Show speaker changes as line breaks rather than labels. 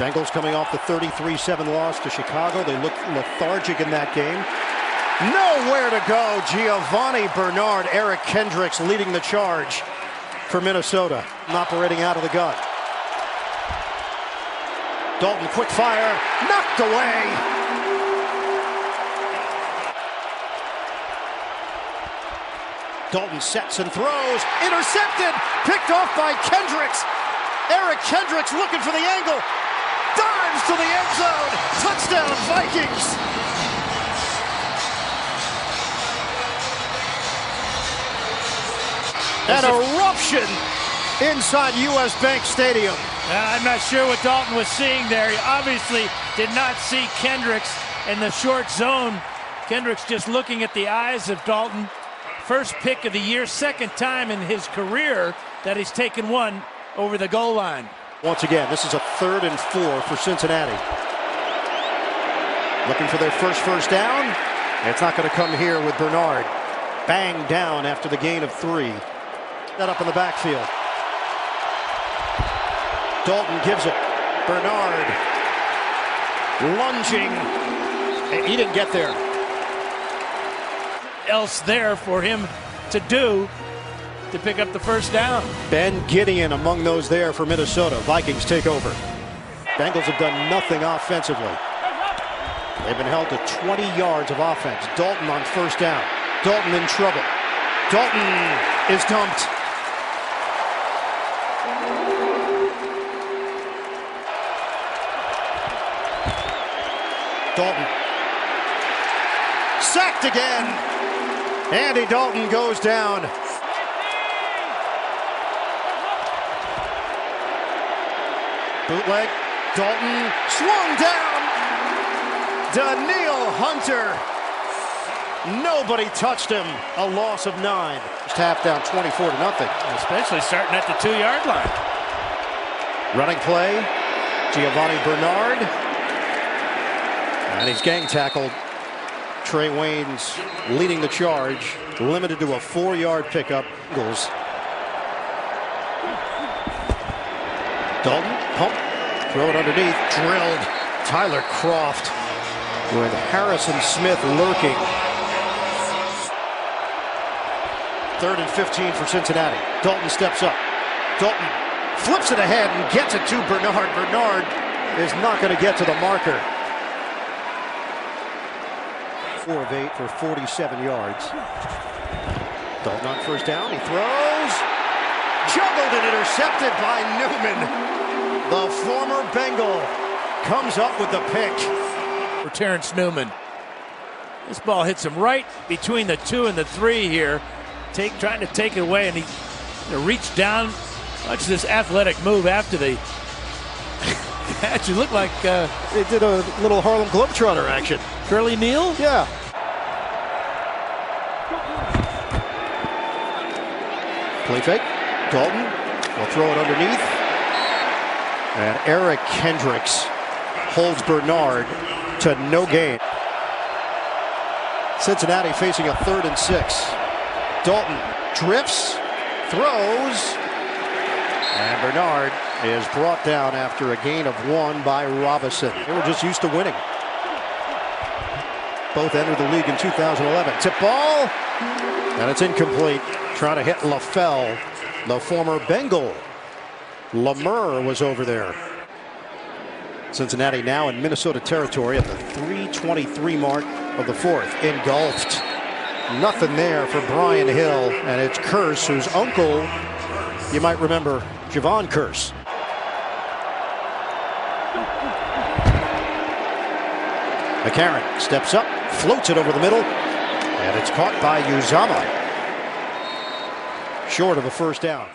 Bengals coming off the 33-7 loss to Chicago. They looked lethargic in that game. Nowhere to go. Giovani Bernard, Eric Kendricks leading the charge for Minnesota, operating out of the gun. Dalton, quick fire, knocked away. Dalton sets and throws, intercepted, picked off by Kendricks. Eric Kendricks looking for the angle, to the end zone, touchdown Vikings. An eruption inside U.S. Bank Stadium.
Uh, I'm not sure what Dalton was seeing there. He obviously did not see Kendricks in the short zone. Kendricks just looking at the eyes of Dalton. First pick of the year, second time in his career that he's taken one over the goal line.
Once again, this is a third and four for Cincinnati. Looking for their first first down. It's not going to come here with Bernard. Bang down after the gain of three. That up in the backfield. Dalton gives it. Bernard lunging. He didn't get there.
Else there for him to do to pick up the first down.
Ben Gedeon among those there for Minnesota. Vikings take over. Bengals have done nothing offensively. They've been held to 20 yards of offense. Dalton on first down. Dalton in trouble. Dalton is dumped. Dalton. Sacked again. Andy Dalton goes down. Bootleg. Dalton swung down. Danielle Hunter. Nobody touched him. A loss of nine. Just half down 24 to nothing.
Especially starting at the two yard line.
Running play. Giovani Bernard. And he's gang tackled. Trae Waynes leading the charge. Limited to a four yard pickup. Eagles. Dalton, pump, throw it underneath, drilled. Tyler Kroft with Harrison Smith lurking. Third and 15 for Cincinnati. Dalton steps up. Dalton flips it ahead and gets it to Bernard. Bernard is not going to get to the marker. Four of eight for 47 yards. Dalton on first down. He throws. Juggled and intercepted by Newman. The former Bengal comes up with the pick.
For Terence Newman. This ball hits him right between the two and the three here. Take trying to take it away and he you know, reached down. Watch this athletic move after the catch. It looked like uh,
they did a little Harlem Globetrotter action.
Curly Neal?
Yeah. Play fake. Dalton will throw it underneath. And Eric Kendricks holds Bernard to no gain. Cincinnati facing a third and six. Dalton drifts, throws, and Bernard is brought down after a gain of one by Robinson. They were just used to winning. Both entered the league in 2011. Tip ball, and it's incomplete. Trying to hit LaFell, the former Bengal. Lemur was over there. Cincinnati now in Minnesota territory at the 323 mark of the fourth. Engulfed. Nothing there for Brian Hill, and it's Kearse, whose uncle, you might remember, Jevon Kearse. McCarron steps up, floats it over the middle, and it's caught by Uzomah. Short of a first down.